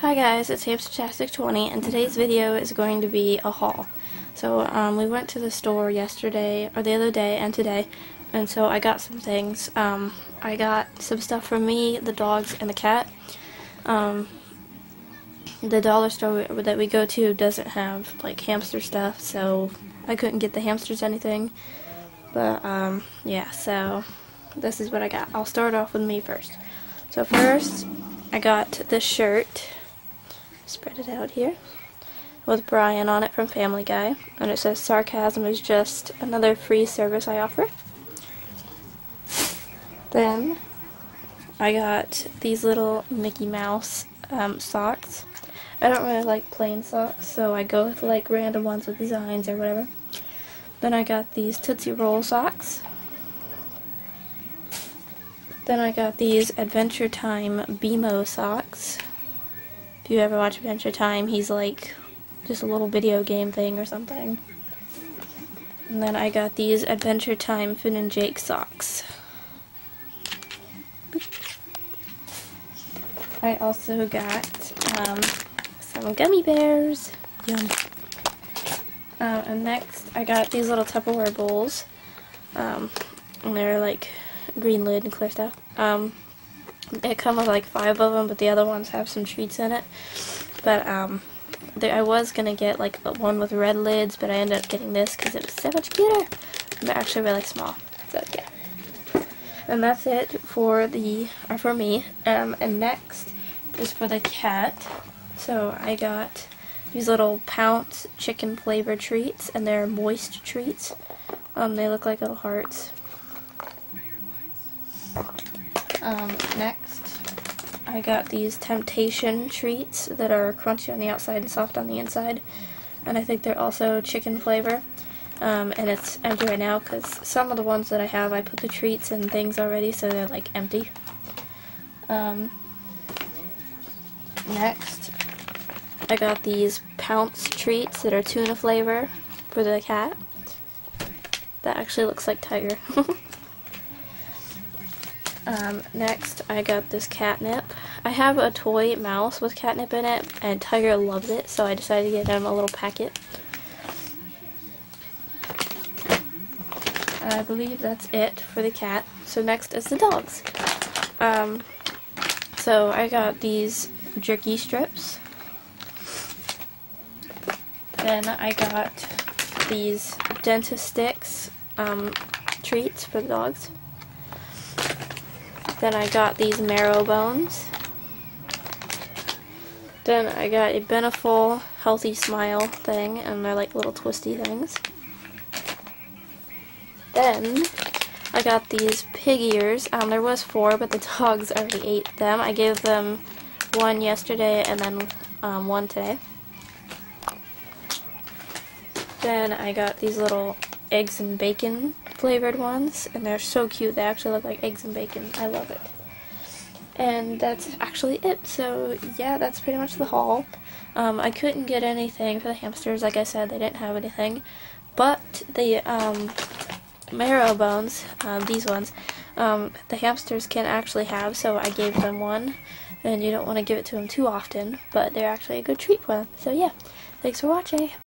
Hi guys, it's Hamstertastic20 and today's video is going to be a haul. So um, we went to the store yesterday, or the other day, and today, and so I got some things. Um, I got some stuff for me, the dogs, and the cat. Um, the dollar store that we go to doesn't have like hamster stuff, so I couldn't get the hamsters anything. But um, yeah, so this is what I got. I'll start off with me first. So first, I got this shirt spread it out here with Brian on it from Family Guy. And it says sarcasm is just another free service I offer. Then I got these little Mickey Mouse um, socks. I don't really like plain socks so I go with like random ones with designs or whatever. Then I got these Tootsie Roll socks. Then I got these Adventure Time BMO socks if you ever watch Adventure Time, he's like just a little video game thing or something. And then I got these Adventure Time Finn and Jake socks. I also got um, some gummy bears. Yum. Uh, and next, I got these little Tupperware bowls. Um, and they're like green lid and clear stuff. Um, it come with like five of them, but the other ones have some treats in it. But um, there, I was gonna get like one with red lids, but I ended up getting this because it was so much cuter. They're actually really small. So yeah. And that's it for the or for me. Um, and next is for the cat. So I got these little Pounce chicken flavor treats, and they're moist treats. Um, they look like little hearts. Um, next, I got these Temptation treats that are crunchy on the outside and soft on the inside. And I think they're also chicken flavor. Um, and it's empty right now because some of the ones that I have, I put the treats and things already, so they're like empty. Um, next, I got these Pounce treats that are tuna flavor for the cat. That actually looks like tiger. Um, next, I got this catnip. I have a toy mouse with catnip in it, and Tiger loves it, so I decided to get him a little packet. I believe that's it for the cat. So next is the dogs. Um, so I got these jerky strips. Then I got these Dentastix um, treats for the dogs. Then I got these marrow bones. Then I got a Beneful Healthy Smile thing, and they're like little twisty things. Then I got these pig ears. Um, there was four, but the dogs already ate them. I gave them one yesterday and then um, one today. Then I got these little eggs and bacon flavored ones, and they're so cute. They actually look like eggs and bacon. I love it. And that's actually it. So yeah, that's pretty much the haul. Um, I couldn't get anything for the hamsters. Like I said, they didn't have anything. But the um, marrow bones, um, these ones, um, the hamsters can actually have, so I gave them one. And you don't want to give it to them too often, but they're actually a good treat for them. So yeah, thanks for watching.